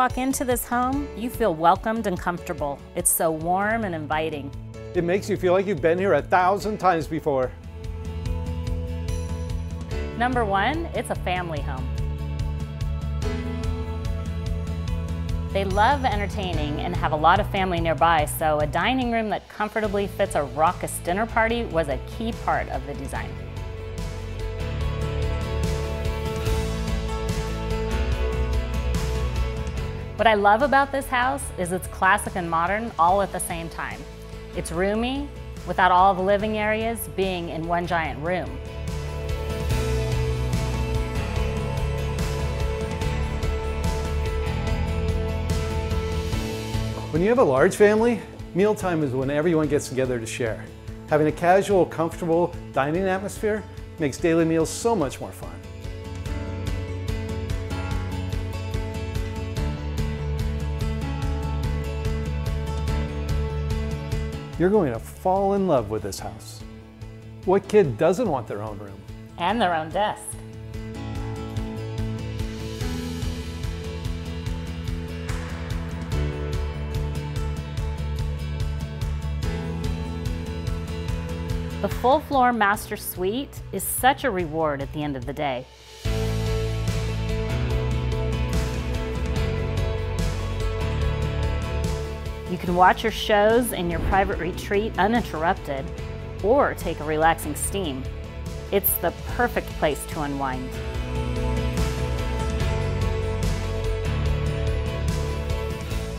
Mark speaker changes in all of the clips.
Speaker 1: walk into this home, you feel welcomed and comfortable. It's so warm and inviting.
Speaker 2: It makes you feel like you've been here a thousand times before.
Speaker 1: Number one, it's a family home. They love entertaining and have a lot of family nearby, so a dining room that comfortably fits a raucous dinner party was a key part of the design. What I love about this house is it's classic and modern all at the same time. It's roomy, without all the living areas being in one giant room.
Speaker 2: When you have a large family, mealtime is when everyone gets together to share. Having a casual, comfortable dining atmosphere makes daily meals so much more fun. You're going to fall in love with this house. What kid doesn't want their own room?
Speaker 1: And their own desk. The full floor master suite is such a reward at the end of the day. Can watch your shows in your private retreat uninterrupted or take a relaxing steam. It's the perfect place to unwind.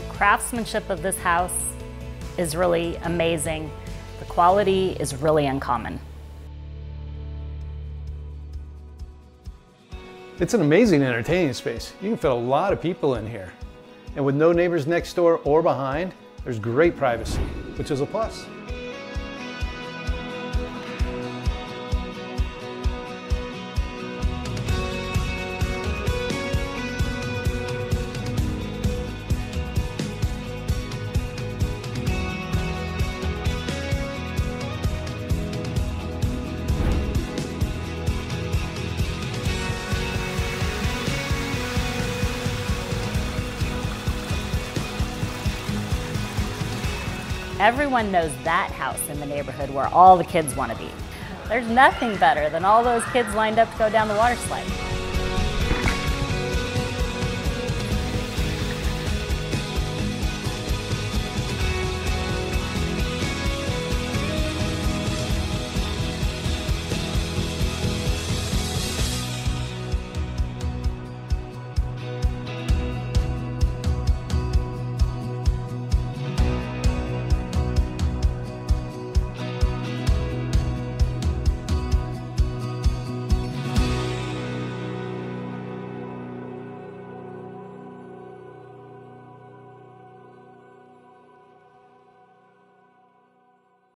Speaker 1: The craftsmanship of this house is really amazing. The quality is really uncommon.
Speaker 2: It's an amazing entertaining space. You can fit a lot of people in here. And with no neighbors next door or behind, there's great privacy, which is a plus.
Speaker 1: Everyone knows that house in the neighborhood where all the kids want to be. There's nothing better than all those kids lined up to go down the water slide.